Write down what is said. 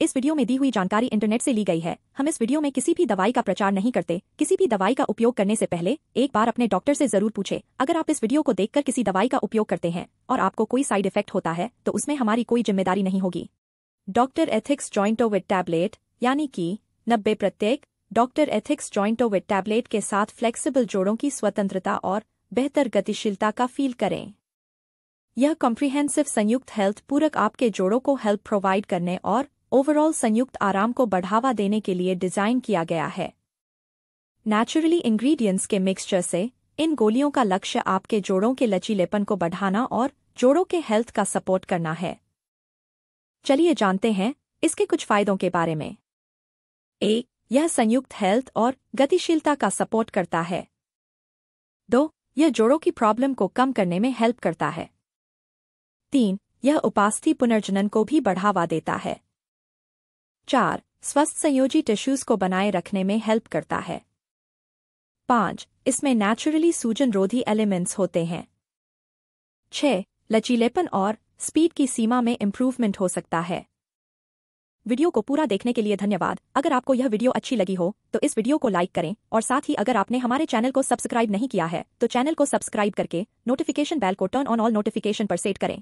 इस वीडियो में दी हुई जानकारी इंटरनेट से ली गई है। हम इस वीडियो में किसी भी दवाई का प्रचार नहीं करते। किसी भी दवाई का उपयोग करने से पहले एक बार अपने डॉक्टर से ज़रूर पूछे। अगर आप इस वीडियो को देखकर किसी दवाई का उपयोग करते हैं और आपको कोई साइड इफ़ेक्ट होता है तो उसमें हमारी कोई ज़िम्मेदारी नहीं होगी। डॉक्टर एथिक्स ज्वाइंटो जॉइंटोविट टैबलेट, यानी कि नब्बे प्रत्येक डॉक्टर एथिक्स ज्वाइंटो जॉइंटोविट टैबलेट के साथ फ्लेक्सिबल जोड़ों की स्वतंत्रता और बेहतर गतिशीलता का फील करें। यह कॉम्प्रिहेंसिव संयुक्त हेल्थ पूरक आपके जोड़ों को हेल्प प्रोवाइड करने और ओवरऑल संयुक्त आराम को बढ़ावा देने के लिए डिज़ाइन किया गया है। नेचुरली इंग्रेडिएंट्स के मिक्सचर से इन गोलियों का लक्ष्य आपके जोड़ों के लचीलेपन को बढ़ाना और जोड़ों के हेल्थ का सपोर्ट करना है। चलिए जानते हैं इसके कुछ फायदों के बारे में। एक यह संयुक्त हेल्थ और गतिशीलता का सपोर्ट करता है। दो, यह जोड़ों की प्रॉब्लम को कम करने में हेल्प करता है। तीन, यह उपास्थि पुनर्जनन को भी बढ़ावा देता है। चार, स्वस्थ संयोजी टिश्यूज को बनाए रखने में हेल्प करता है। पाँच, इसमें नेचुरली सूजन रोधी एलिमेंट्स होते हैं। छह, लचीलेपन और स्पीड की सीमा में इम्प्रूवमेंट हो सकता है। वीडियो को पूरा देखने के लिए धन्यवाद। अगर आपको यह वीडियो अच्छी लगी हो तो इस वीडियो को लाइक करें और साथ ही अगर आपने हमारे चैनल को सब्सक्राइब नहीं किया है तो चैनल को सब्सक्राइब करके नोटिफिकेशन बेल को टर्न ऑन ऑल नोटिफिकेशन पर सेट करें।